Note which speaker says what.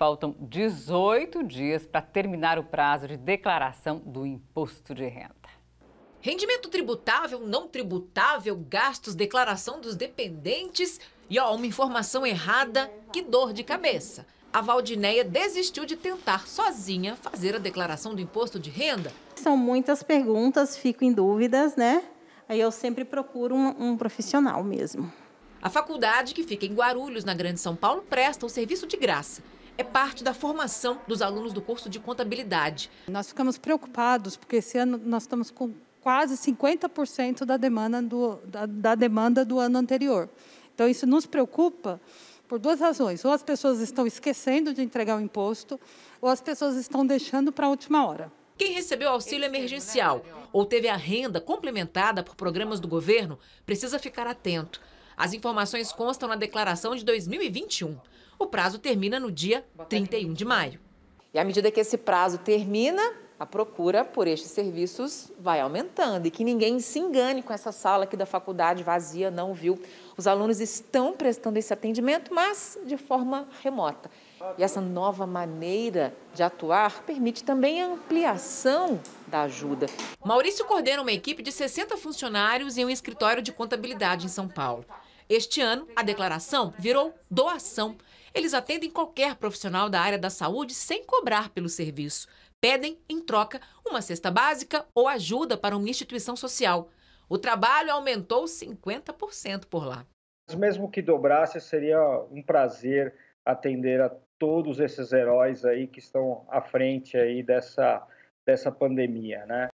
Speaker 1: Faltam 18 dias para terminar o prazo de declaração do imposto de renda.
Speaker 2: Rendimento tributável, não tributável, gastos, declaração dos dependentes e ó, uma informação errada, que dor de cabeça. A Valdineia desistiu de tentar sozinha fazer a declaração do imposto de renda.
Speaker 3: São muitas perguntas, fico em dúvidas, né? Aí eu sempre procuro um, um profissional mesmo.
Speaker 2: A faculdade, que fica em Guarulhos, na Grande São Paulo, presta o serviço de graça é parte da formação dos alunos do curso de contabilidade.
Speaker 4: Nós ficamos preocupados porque esse ano nós estamos com quase 50% da demanda do, da, da demanda do ano anterior. Então, isso nos preocupa por duas razões. Ou as pessoas estão esquecendo de entregar o imposto, ou as pessoas estão deixando para a última hora.
Speaker 2: Quem recebeu auxílio emergencial ou teve a renda complementada por programas do governo precisa ficar atento. As informações constam na declaração de 2021. O prazo termina no dia 31 de maio.
Speaker 5: E à medida que esse prazo termina, a procura por estes serviços vai aumentando e que ninguém se engane com essa sala aqui da faculdade vazia, não viu. Os alunos estão prestando esse atendimento, mas de forma remota. E essa nova maneira de atuar permite também a ampliação da ajuda.
Speaker 2: Maurício coordena uma equipe de 60 funcionários em um escritório de contabilidade em São Paulo. Este ano, a declaração virou doação. Eles atendem qualquer profissional da área da saúde sem cobrar pelo serviço pedem, em troca, uma cesta básica ou ajuda para uma instituição social. O trabalho aumentou 50% por lá.
Speaker 6: Mesmo que dobrasse, seria um prazer atender a todos esses heróis aí que estão à frente aí dessa, dessa pandemia, né?